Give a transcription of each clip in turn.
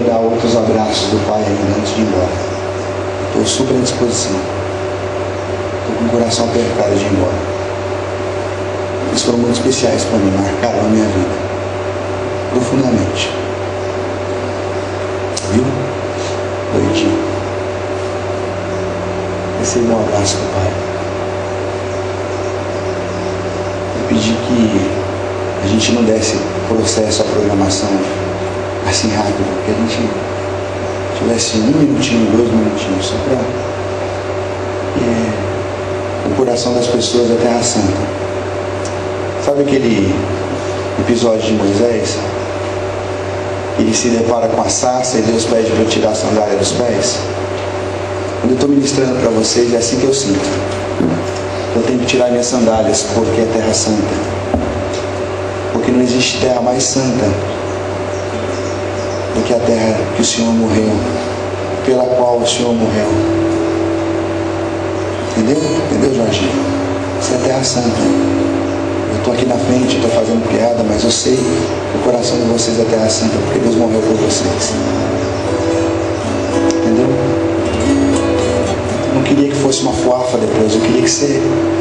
dar outros abraços do Pai ainda antes de ir embora. Estou super à disposição. Estou com o coração apertado de ir embora. Eles foram muito especiais para mim, marcaram a minha vida. Profundamente. Viu? Doidinho. Receba um abraço do Pai. E pedir que a gente não desse processo à programação assim rápido, que a gente tivesse um minutinho, dois minutinhos, só para é, o coração das pessoas da Terra Santa. Sabe aquele episódio de Moisés? Ele se depara com a sarça e Deus pede para tirar a sandália dos pés. Quando eu estou ministrando para vocês, é assim que eu sinto. Eu tenho que tirar minhas sandálias porque é terra santa. Porque não existe terra mais santa do que a terra que o Senhor morreu, pela qual o Senhor morreu. Entendeu? Entendeu, Jorginho? Isso é terra santa. Eu estou aqui na frente, estou fazendo piada, mas eu sei que o coração de vocês é terra santa, porque Deus morreu por vocês. Entendeu? Eu não queria que fosse uma fuafa depois, eu queria que você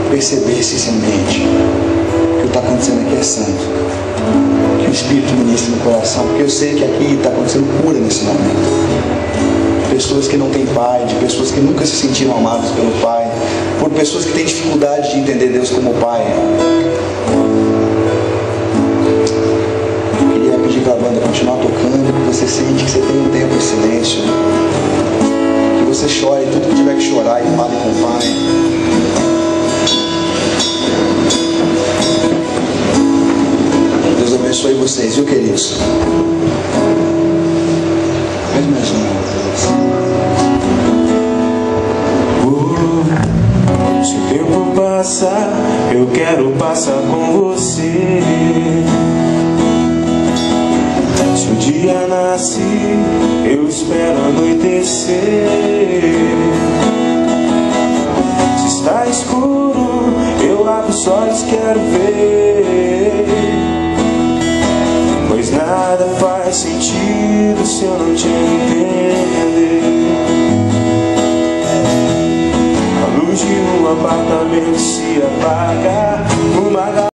percebesse esse ambiente. O que está acontecendo aqui é santo Espírito ministre no coração, porque eu sei que aqui está acontecendo cura nesse momento. Pessoas que não têm pai, de pessoas que nunca se sentiram amadas pelo pai, por pessoas que têm dificuldade de entender Deus como pai. Eu queria pedir para a banda continuar tocando, que você sente que você tem um tempo em silêncio, que você chore tudo que tiver que chorar e fale com o pai. Vocês, viu, queridos? Uma. Se o tempo passar, eu quero passar com você. Se o dia nasce, eu espero anoitecer. Sentido se eu